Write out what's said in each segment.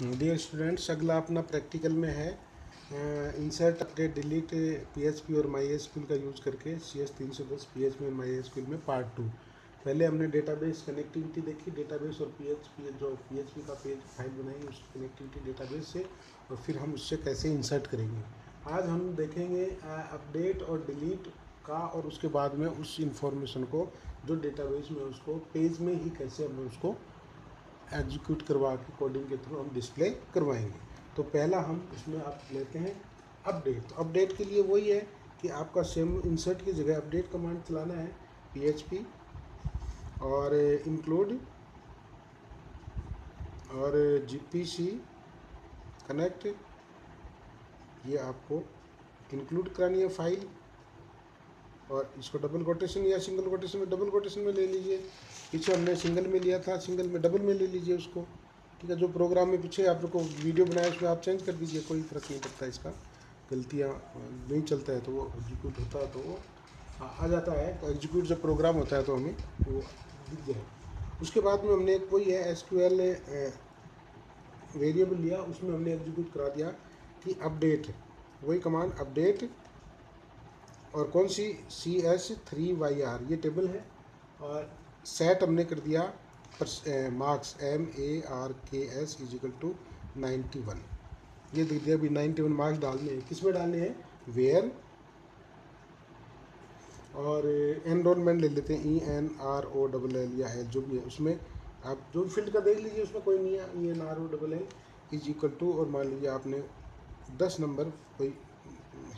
Dear students अगला अपना practical में है। इंसर्ट अपडेट डिलीट पीएचपी और माई एसक्यूएल का यूज़ करके सी एस तीन सौ दस पी एच और माई एसक्यूएल में पार्ट टू पहले हमने डेटाबेस कनेक्टिविटी देखी डेटाबेस और पी एच पीएचपी जो पीएचपी का पेज फ़ाइल बनाई उसकी कनेक्टिविटी डेटाबेस से और फिर हम उससे कैसे इंसर्ट करेंगे। आज हम देखेंगे अपडेट और डिलीट का और उसके बाद में उस इंफॉर्मेशन को, जो डेटाबेस में उसको पेज में ही कैसे हमें उसको एग्जीक्यूट करवा के कोडिंग के थ्रू हम डिस्प्ले करवाएँगे। तो पहला हम इसमें आप लेते हैं अपडेट। तो अपडेट के लिए वही है कि आपका सेम इंसर्ट की जगह अपडेट कमांड चलाना है पीएचपी और इंक्लूड और जीपीसी कनेक्ट ये आपको इंक्लूड करानी है फ़ाइल और इसको डबल कोटेशन या सिंगल कोटेशन में डबल कोटेशन में ले लीजिए। पीछे हमने सिंगल में लिया था, सिंगल में डबल में ले लीजिए उसको। ठीक है, जो प्रोग्राम में पीछे आप लोग को वीडियो बनाया उसमें आप चेंज कर दीजिए, कोई फ़र्क नहीं पड़ता इसका। गलतियाँ नहीं चलता है तो वो एग्जीक्यूट होता है तो वो आ जाता है। तो एग्जीक्यूट जब प्रोग्राम होता है तो हमें वो दिख जाए। उसके बाद में हमने एक वही है एस क्यू एल वेरिएबल लिया, उसमें हमने एग्जीक्यूट करा दिया कि अपडेट वही कमांड अपडेट और कौन सी? C S three Y R ये टेबल है। और सेट हमने कर दिया marks M A R K S equal to ninety one ये देख दिया अभी नाइन्टी वन मार्क्स डालने हैं। किसमें डालने हैं? वेयर और एनरोलमेंट ले लेते हैं। E N R O double L या एल जो भी है, उसमें आप जो फ़ील्ड का देख लीजिए, उसमें कोई नहीं है। E N R O double L is equal to और मान लीजिए आपने दस नंबर कोई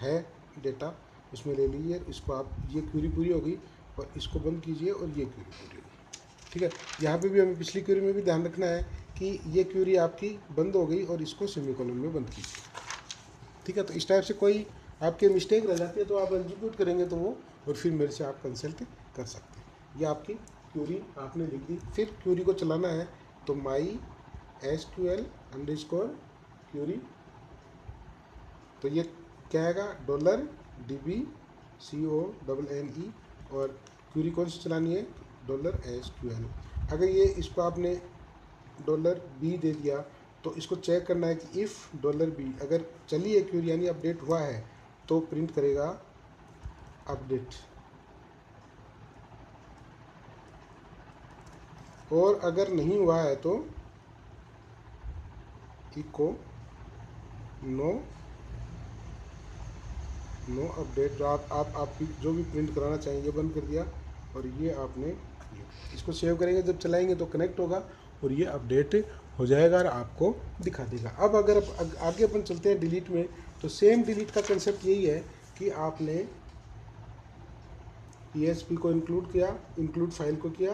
है डेटा उसमें ले लीजिए। इसको आप, ये क्यूरी पूरी होगी और इसको बंद कीजिए और ये क्यूरी पूरी ठीक है? यहाँ पे भी हमें पिछली क्यूरी में भी ध्यान रखना है कि ये क्यूरी आपकी बंद हो गई और इसको सेमी में बंद कीजिए। ठीक है? तो इस टाइप से कोई आपके मिस्टेक रह जाती है तो आप एग्जीक्यूट करेंगे तो वो और फिर मेरे से आप कंसल्ट कर सकते हैं। ये आपकी क्यूरी आपने लिख। दी फिर क्यूरी को चलाना है तो my S Q L underscore query तो ये क्या आएगा? Dollar D B C O double N E और क्यूरी कौन सी चलानी है? डॉलर एस क्यू एल अगर ये इसको आपने डॉलर बी दे दिया तो इसको चेक करना है कि इफ़ डॉलर बी अगर चली है क्यूरी यानी अपडेट हुआ है तो प्रिंट करेगा अपडेट और अगर नहीं हुआ है तो इको नो नो अपडेट जो आप आप आप जो भी प्रिंट कराना चाहेंगे, बंद कर दिया और ये आपने इसको सेव करेंगे। जब चलाएँगे तो कनेक्ट होगा और ये अपडेट हो जाएगा और आपको दिखा देगा। अब अगर आगे अपन चलते हैं डिलीट में तो सेम डिलीट का कंसेप्ट यही है कि आपने पी को इंक्लूड किया इंक्लूड फ़ाइल को किया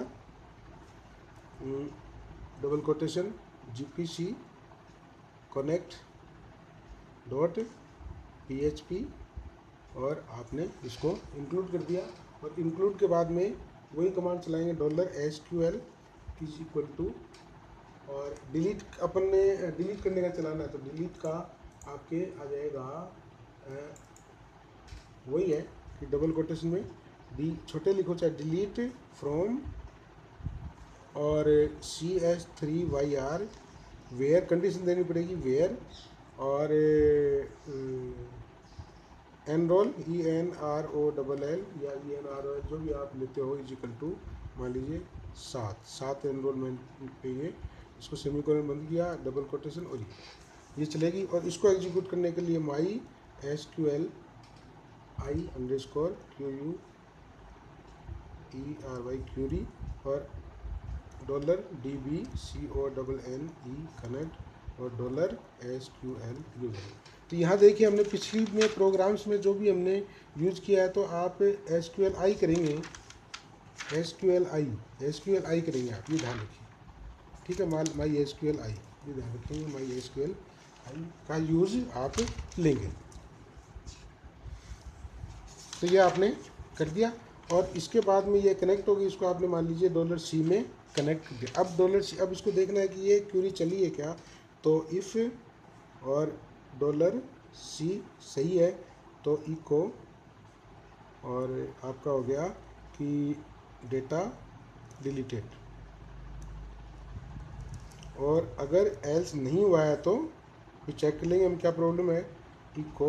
double quotation G P C connect dot P H P और आपने इसको इंक्लूड कर दिया। और इंक्लूड के बाद में वही कमांड चलाएँगे dollar S Q L is equal to और डिलीट अपन ने डिलीट करने का चलाना है तो डिलीट का आपके आ जाएगा वही है कि डबल कोटेशन में डी छोटे लिखो, चाहे डिलीट फ्रॉम और C S three Y R where condition देनी पड़ेगी वेयर और enroll E N R O double L या E N R O L जो भी आप लेते हो इजिकल टू मान लीजिए, सात। सात एनरोलमेंट पे ये। इसको सेमी कोलन बंद किया डबल कोटेशन और ये चलेगी, और इसको एग्जीक्यूट करने के लिए my S Q L I underscore Q U E R Y query और dollar D B C O double N E connect और dollar S Q L U तो यहाँ देखिए हमने पिछली में प्रोग्राम्स में जो भी हमने यूज़ किया है तो आप एस क्यू एल आई करेंगे। S Q L I S Q L I करेंगे आप, ये ध्यान रखिए। ठीक है, माल, my S Q L I ये ध्यान रखेंगे my S Q L I का यूज़ आप लेंगे। तो ये आपने कर दिया, और इसके बाद में ये कनेक्ट होगी, इसको आपने मान लीजिए डॉलर सी में कनेक्ट कर दिया अब डॉलर सी अब इसको देखना है कि ये क्यूरी चली है क्या? तो इफ़ और डॉलर सी सही है तो इको और आपका हो गया कि डेटा डिलीटेड और अगर एल्स नहीं हुआ है तो फिर चेक कर लेंगे हम क्या प्रॉब्लम है। इको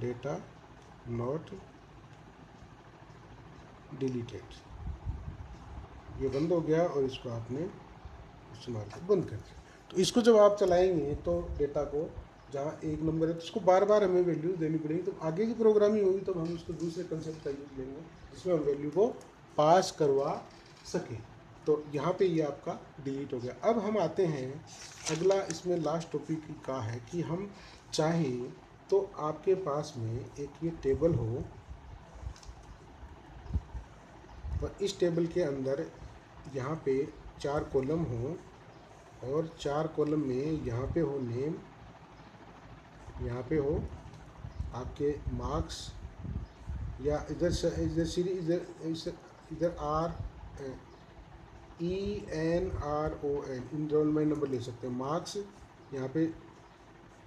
डेटा नॉट डिलीटेड ये बंद हो गया और इसको आपने इस्तेमाल बंद कर दिया। तो इसको जब आप चलाएँगे तो डेटा को जहाँ एक नंबर है तो उसको बार बार हमें वैल्यू देनी पड़ेगी। तो आगे की प्रोग्रामिंग होगी तो हम उसको दूसरे कंसेप्ट का यूज़ लेंगे, जिसमें हम वैल्यू को पास करवा सकें। तो यहाँ पे ये यह आपका डिलीट हो गया। अब हम आते हैं, अगला इसमें लास्ट टॉपिक का है कि हम चाहें तो आपके पास में एक ये टेबल हो, और इस टेबल के अंदर यहाँ पे चार कॉलम हो और चार कॉलम में यहाँ पे हो नेम, यहाँ पे हो आपके मार्क्स, या इधर इधर सीरीज़ इधर इधर R E, N, R, O, N enrollment number ले सकते हैं। मार्क्स यहाँ पे,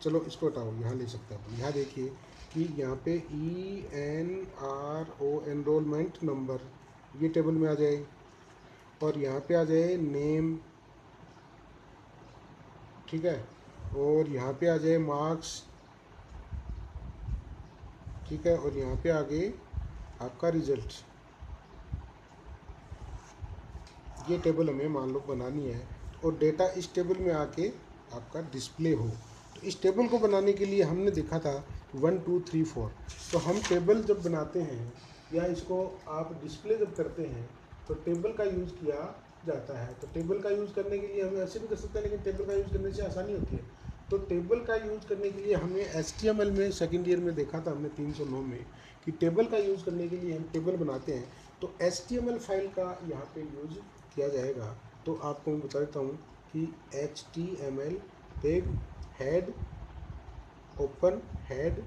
चलो इसको हटाओ, यहाँ ले सकते हैं यहाँ देखिए कि यहाँ पे E, N, R, O, enrollment number, ये टेबल में आ जाए, और यहाँ पे आ जाए नेम ठीक है? और यहाँ पे आ जाए मार्क्स ठीक है? और यहाँ पे आ गए आपका रिज़ल्ट ये टेबल हमें मान लो बनानी है और डेटा इस टेबल में आके आपका डिस्प्ले हो। तो इस टेबल को बनाने के लिए हमने देखा था वन टू थ्री फोर तो हम टेबल जब बनाते हैं या इसको आप डिस्प्ले जब करते हैं तो टेबल का यूज़ किया जाता है। तो टेबल का यूज़ करने के लिए हम ऐसे भी कर सकते हैं, लेकिन टेबल का यूज़ करने से आसानी होती है। तो टेबल का यूज़ करने के लिए हमने एस में सेकेंड ईयर में देखा था हमने 309 में कि टेबल का यूज़ करने के लिए हम टेबल बनाते हैं। तो एस फ़ाइल का यहाँ पे यूज़ किया जाएगा। तो आपको मैं बता देता हूँ कि एच टी एम एल पेग हेड ओपन हेड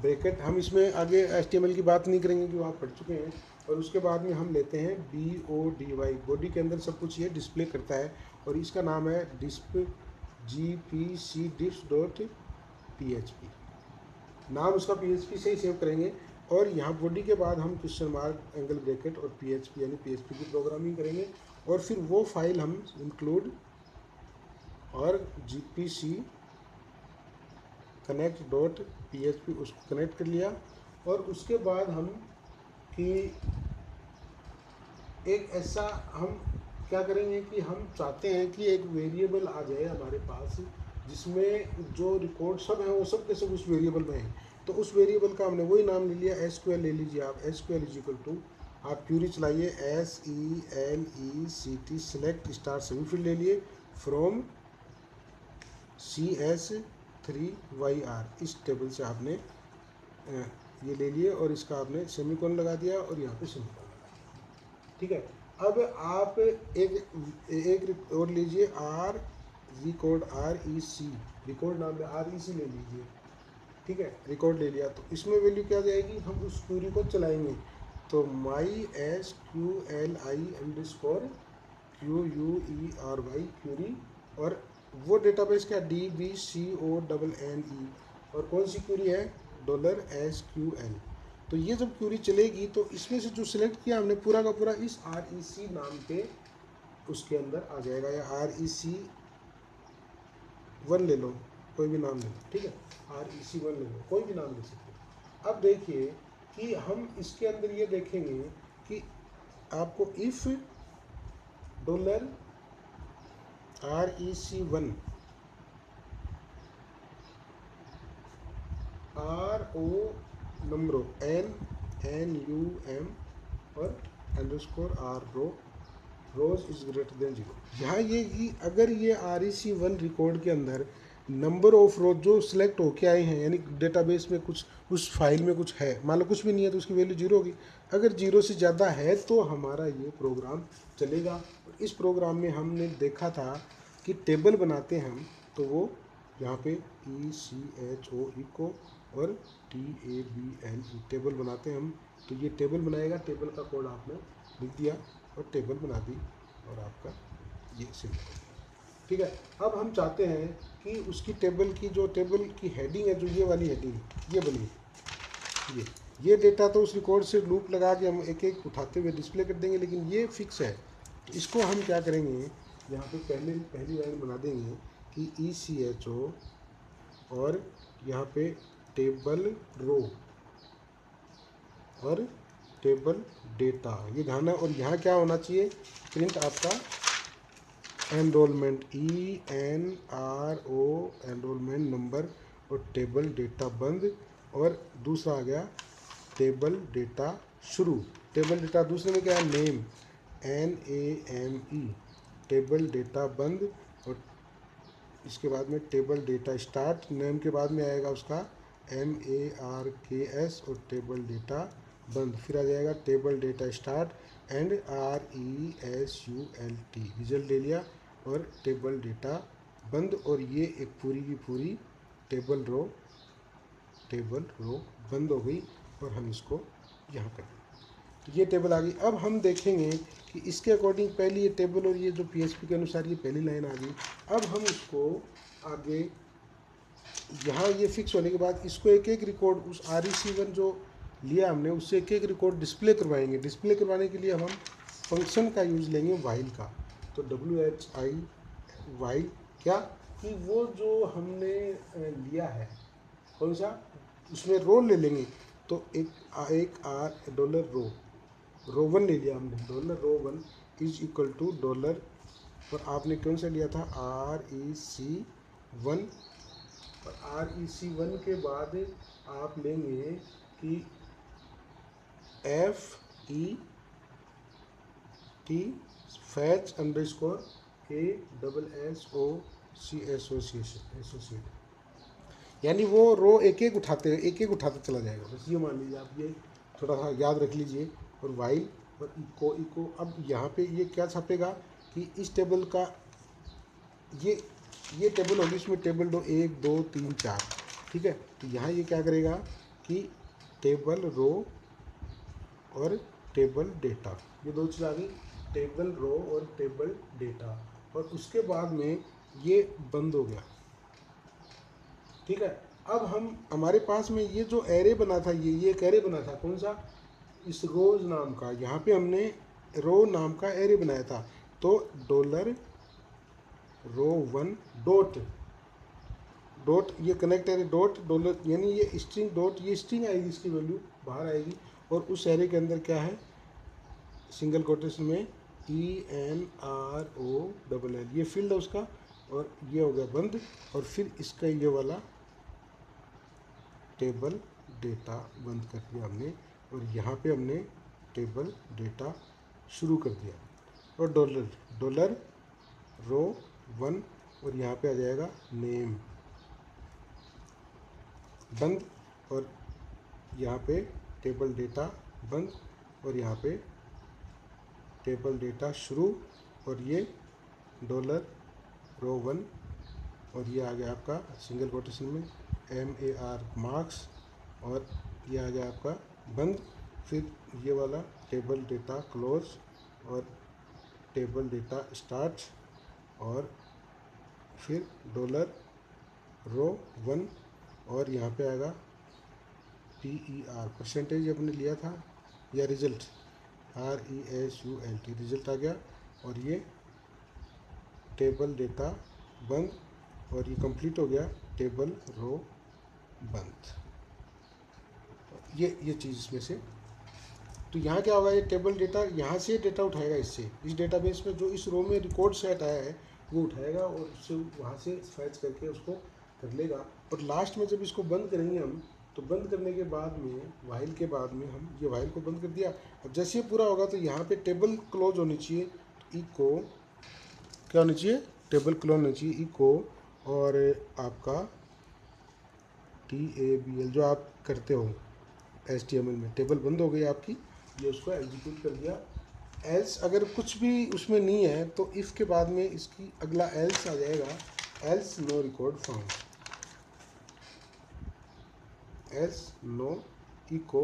ब्रेकेट हम इसमें आगे एच की बात नहीं करेंगे कि वो आप पढ़ चुके हैं। और उसके बाद में हम लेते हैं B O D Y body के अंदर सब कुछ ये डिस्प्ले करता है और इसका नाम है डिस्प जी पी सी डिप्स डॉट पी एच पी नाम उसका पी एच पी से ही सेव करेंगे और यहाँ बॉडी के बाद हम क्वेश्चन मार्क एंगल ब्रैकेट और पी एच पी यानी पी एच पी की प्रोग्रामिंग करेंगे और फिर वो फ़ाइल हम इंक्लूड और G P C connect dot P H P उसको कनेक्ट कर लिया और उसके बाद हम कि एक ऐसा हम क्या करेंगे कि हम चाहते हैं कि एक वेरिएबल आ जाए हमारे पास, जिसमें जो रिकॉर्ड सब हैं, वो सब के सब उस वेरिएबल में हैं। तो उस वेरिएबल का हमने वही नाम ले लिया एस ले लीजिए आप। S Q L is to आप क्यूरी चलाइए S E L E C T select star सभी फ़ील्ड ले लिए from C S three Y R इस टेबल से आपने ये ले लिए और इसका आपने सेमीकोन लगा दिया और यहाँ पे सेमीकोन ठीक है? अब आप एक एक और लीजिए R record R E C record नाम है आर ई सी ले लीजिए। ठीक है? रिकॉर्ड ले लिया। तो इसमें वैल्यू क्या जाएगी? हम उस क्यूरी को चलाएँगे। तो my S Q L I underscore Q U E R Y query और वो डेटाबेस क्या? D B C O double N E और कौन सी क्यूरी है? डॉलर एस क्यू एल तो ये जब क्यूरी चलेगी तो इसमें से जो सिलेक्ट किया हमने, पूरा का पूरा इस आर ई सी नाम पे उसके अंदर आ जाएगा। या आर ई सी वन ले लो, कोई भी नाम ले लो, ठीक है? आर ई सी वन ले लो, कोई भी नाम ले सकते अब देखिए कि हम इसके अंदर ये देखेंगे कि आपको if dollar R E C one R O नंबरो एन एन यू एम और underscore R row rows is greater than zero यहाँ ये कि अगर ये R E C one record के अंदर नंबर ऑफ़ रोज जो सिलेक्ट होके आए हैं, यानी डेटाबेस में कुछ, उस फ़ाइल में कुछ है, मान लो कुछ भी नहीं है तो उसकी वैल्यू ज़ीरो होगी। अगर ज़ीरो से ज़्यादा है तो हमारा ये प्रोग्राम चलेगा। इस प्रोग्राम में हमने देखा था कि टेबल बनाते हैं हम तो वो यहाँ पे E C H O echo और T A B N table बनाते हैं हम। तो ये टेबल बनाएगा टेबल का कोड आपने लिख दिया और टेबल बना दी और आपका ये सिलेक्ट ठीक है? अब हम चाहते हैं कि उसकी टेबल की जो टेबल की हेडिंग है, जो ये वाली हेडिंग ये बनी ये ये डेटा तो उस रिकॉर्ड से लूप लगा के हम एक एक उठाते हुए डिस्प्ले कर देंगे, लेकिन ये फिक्स है। तो इसको हम क्या करेंगे, यहाँ पे पहले, पहली लाइन बना देंगे कि ई सी एच ओ और यहाँ पे टेबल रो और टेबल डेटा ये ध्यान है, और यहाँ क्या होना चाहिए? प्रिंट आपका enrollment E N R O enrollment number और टेबल डेटा बंद। और दूसरा आ गया टेबल डेटा शुरू। टेबल डेटा दूसरे में क्या है? Name N A M E table data बंद, और इसके बाद में टेबल डेटा स्टार्ट नेम के बाद में आएगा उसका M A R K S और टेबल डेटा बंद। फिर आ जाएगा table data start and R E S U L T result ले लिया और टेबल डेटा बंद और ये एक पूरी की पूरी टेबल रो टेबल रो बंद हो गई और हम इसको यहाँ कर तो ये टेबल आ गई। अब हम देखेंगे कि इसके अकॉर्डिंग पहली ये टेबल और ये जो पीएचपी के अनुसार ये पहली लाइन आ गई। अब हम उसको आगे यहाँ ये फिक्स होने के बाद इसको एक एक रिकॉर्ड उस आर वन जो लिया हमने, उससे एक एक रिकॉर्ड डिस्प्ले करवाएँगे। डिस्प्ले करवाने के लिए हम फ़ंक्शन का यूज़ लेंगे वाइल का। तो डब्ल्यू एच आई वाइल क्या? कि वो जो हमने लिया है, कौन सा? उसमें रो ले लेंगे। तो एक एक R dollar row row one ले लिया हमने। Dollar row one is equal to dollar और आपने कौन सा लिया था? R E C one R E C one के बाद आप लेंगे कि F E T fetch underscore K double S O C association associate यानी वो रो एक एक उठाते एक एक उठाते चला जाएगा। बस ये मान लीजिए आप ये थोड़ा सा याद रख लीजिए, और वाइल और इको इको अब यहाँ पे ये क्या छापेगा कि इस टेबल का ये ये टेबल होगी, इसमें टेबल दो, एक, दो, तीन, चार। ठीक है? तो यहाँ ये क्या करेगा कि टेबल रो और टेबल डेटा ये दो चीज़ आ गई। टेबल रो और टेबल डेटा और उसके बाद में ये बंद हो गया। ठीक है? अब हम, हमारे पास में ये जो एरे बना था, ये ये एक एरे बना था। कौन सा? इस रोज नाम का। यहाँ पे हमने रो नाम का एरे बनाया था। तो dollar row one dot dot ये कनेक्ट एरे डॉट डॉलर यानी ये स्ट्रिंग डॉट ये स्ट्रिंग आएगी, इसकी वैल्यू बाहर आएगी। और उस एरे के अंदर क्या है? सिंगल कोटेशन में E N R O double L ये फ़ील्ड है उसका, और ये हो गया बंद, और फिर इसका ये वाला टेबल डेटा बंद कर दिया हमने, और यहाँ पे हमने टेबल डेटा शुरू कर दिया। और डॉलर डॉलर रो वन और यहाँ पे आ जाएगा नेम। बंद और यहाँ पे टेबल डेटा बंद और यहाँ पे टेबल डेटा शुरू और ये डॉलर रो वन और ये आ गया आपका सिंगल कोटेशन में एम ए आर मार्क्स और ये आ गया आपका बंद फिर ये वाला टेबल डेटा क्लोज और टेबल डेटा स्टार्ट और फिर डॉलर रो वन और यहाँ पे आएगा पी ई आर परसेंटेज अपने लिया था या result R E S U L T result आ गया और ये टेबल डेटा बंद और ये कंप्लीट हो गया टेबल रो बंद ये ये चीज़ इसमें से तो यहाँ क्या होगा, ये टेबल डेटा यहाँ से डेटा उठाएगा इससे। इस डेटाबेस में जो इस रो में रिकॉर्ड सेट आया है, वो उठाएगा और उससे वहाँ से फैच करके उसको कर लेगा। और लास्ट में जब इसको बंद करेंगे हम तो बंद करने के बाद में वाइल के बाद में हम ये वाइल को बंद कर दिया। अब जैसे ये पूरा होगा तो यहाँ पे टेबल क्लोज होनी चाहिए तो इको क्या होनी चाहिए? टेबल क्लोज होनी चाहिए इको और आपका टी ए बी एल जो आप करते हो एच टी एम एल में टेबल बंद हो गई आपकी। ये उसको एग्जीक्यूट कर दिया। एल्स अगर कुछ भी उसमें नहीं है तो इफ़ के बाद में इसकी अगला एल्स आ जाएगा। Else no record found else no echo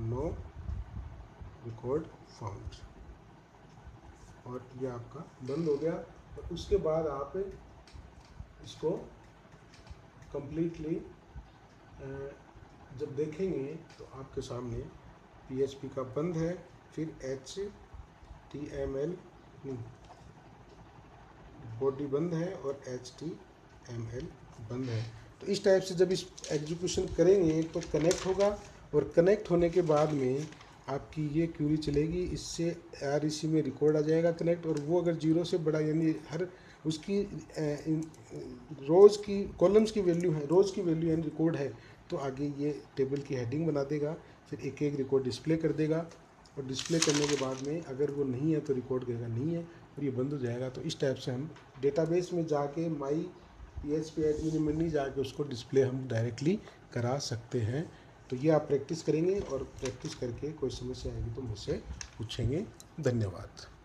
no record found और ये आपका बंद हो गया। और उसके बाद आप इसको कंप्लीटली जब देखेंगे तो आपके सामने पीएचपी का बंद है, फिर H T M L body बंद है और एच टी एम एल बंद है। तो इस टाइप से जब इस एग्जीक्यूशन करेंगे तो कनेक्ट होगा और कनेक्ट होने के बाद में आपकी ये क्यूरी चलेगी, इससे आर e में रिकॉर्ड आ जाएगा कनेक्ट और वो अगर ज़ीरो से बड़ा, यानी हर उसकी रोज़ की कॉलम्स की वैल्यू है, रोज़ की वैल्यू यानी रिकॉर्ड है तो आगे ये टेबल की हेडिंग बना देगा। फिर एक एक रिकॉर्ड डिस्प्ले कर देगा। और डिस्प्ले करने के बाद में अगर वो नहीं है तो रिकॉर्ड करेगा नहीं है। और ये बंद हो जाएगा। तो इस टाइप से हम डेटाबेस में जाके my P H P admin में नहीं जाके उसको डिस्प्ले हम डायरेक्टली करा सकते हैं। तो ये आप प्रैक्टिस करेंगे और प्रैक्टिस करके कोई समस्या आएगी तो मुझसे पूछेंगे। धन्यवाद।